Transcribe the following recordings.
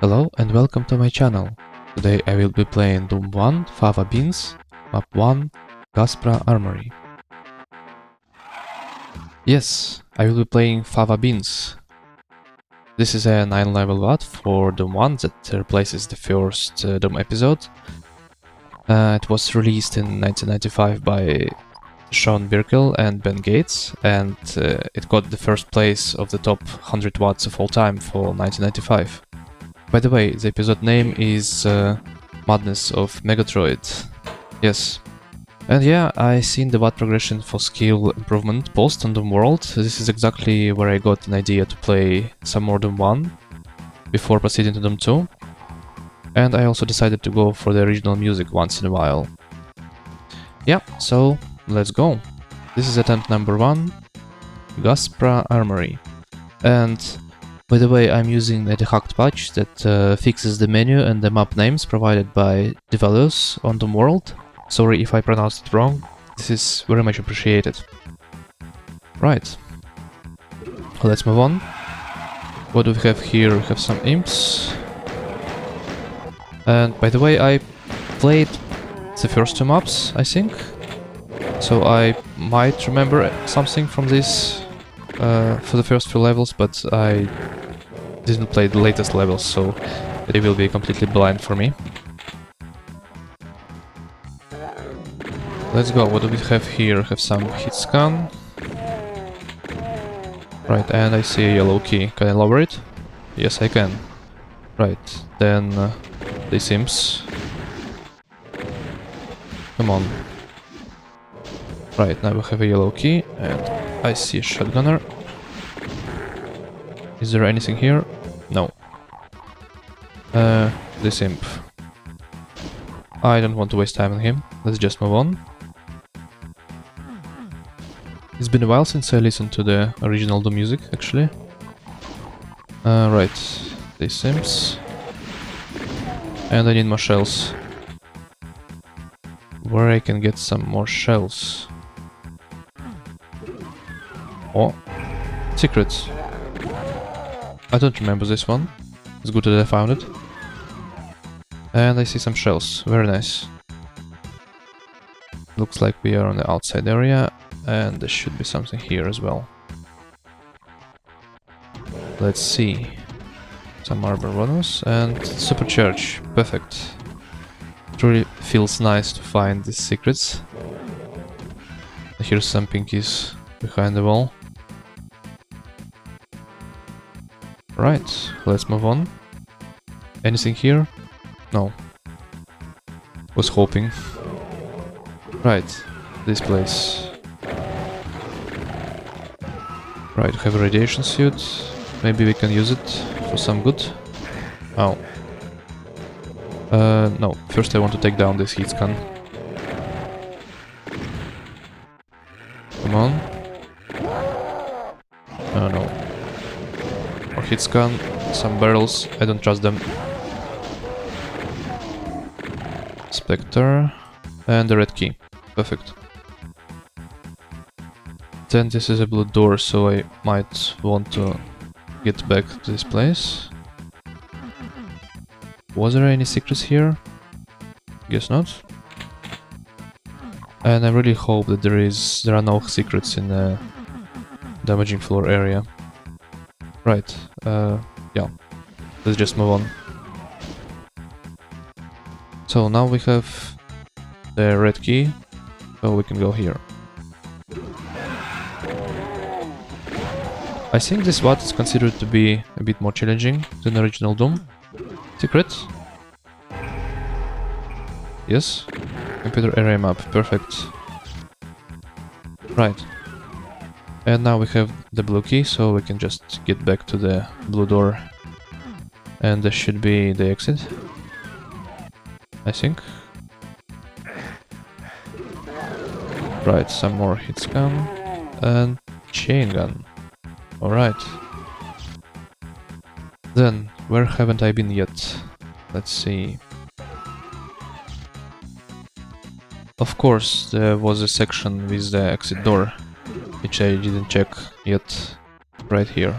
Hello and welcome to my channel. Today I will be playing Doom 1 Fava Beans, Map 1 Gaspra Armory. Yes, I will be playing Fava Beans. This is a 9 level WAD for Doom 1 that replaces the first uh, Doom episode. Uh, it was released in 1995 by Sean Birkel and Ben Gates, and uh, it got the first place of the top 100 WADs of all time for 1995. By the way, the episode name is uh, Madness of Megatroid. Yes. And yeah, I seen the WAD progression for skill improvement post on Doomworld. This is exactly where I got an idea to play some more Doom 1 before proceeding to Doom 2. And I also decided to go for the original music once in a while. Yeah, so let's go. This is attempt number one, Gaspra Armory. And by the way, I'm using a DeHackEd patch that uh, fixes the menu and the map names provided by Devalaous on the World. Sorry if I pronounced it wrong, this is very much appreciated. Right, let's move on. What do we have here? We have some imps. And by the way, I played the first two maps, I think. So I might remember something from this uh, for the first few levels, but I didn't play the latest levels, so they will be completely blind for me. Let's go, what do we have here? Have some hit scan. Right, and I see a yellow key. Can I lower it? Yes, I can. Right, then uh, this seems... Come on. Right, now we have a yellow key, and I see a shotgunner. Is there anything here? No. Uh, this imp. I don't want to waste time on him. Let's just move on. It's been a while since I listened to the original Doom music, actually. Uh, right, these imps. And I need more shells. Where I can get some more shells. Oh, secrets. I don't remember this one. It's good that I found it. And I see some shells. Very nice. Looks like we are on the outside area. And there should be something here as well. Let's see. Some marble runners and supercharge. Perfect. It really feels nice to find these secrets. Here's some pinkies behind the wall. Right, let's move on. Anything here? No. Was hoping. Right, this place. Right, have a radiation suit. Maybe we can use it for some good. Oh. Uh, no, first I want to take down this hit scan. Come on. Oh no. Hit scan, some barrels, I don't trust them. Spectre, and the red key. Perfect. Then this is a blue door, so I might want to get back to this place. Was there any secrets here? Guess not. And I really hope that there is there are no secrets in the damaging floor area. Right, uh, yeah, let's just move on. So now we have the red key, so we can go here. I think this WAD is considered to be a bit more challenging than the original Doom. Secret? Yes? Computer area map, perfect. Right. And now we have the blue key, so we can just get back to the blue door. And this should be the exit. I think. Right, some more hit scan. And chain gun. Alright. Then, where haven't I been yet? Let's see. Of course, there was a section with the exit door, which I didn't check yet, right here.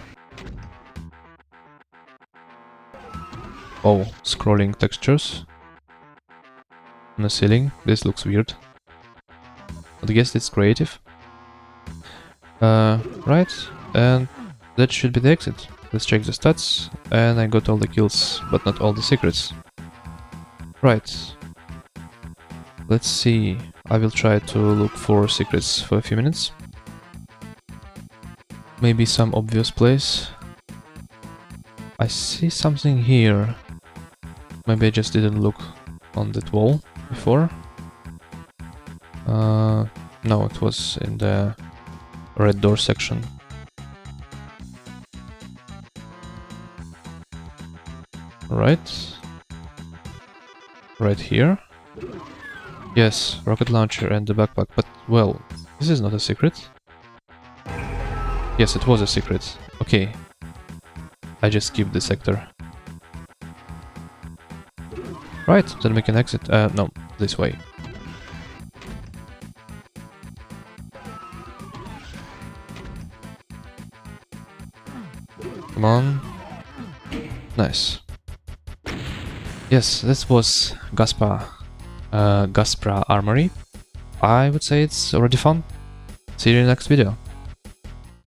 Oh, scrolling textures on the ceiling. This looks weird. But I guess it's creative. Uh, right, and that should be the exit. Let's check the stats, and I got all the kills, but not all the secrets. Right. Let's see. I will try to look for secrets for a few minutes. Maybe some obvious place. I see something here. Maybe I just didn't look on that wall before. Uh, no, it was in the red door section. Right. Right here. Yes, rocket launcher and the backpack, but well, this is not a secret. Yes, it was a secret. Okay. I just skipped the sector. Right, then we can exit. Uh, no, this way. Come on. Nice. Yes, this was Gaspra, uh, Gaspra Armory. I would say it's already fun. See you in the next video.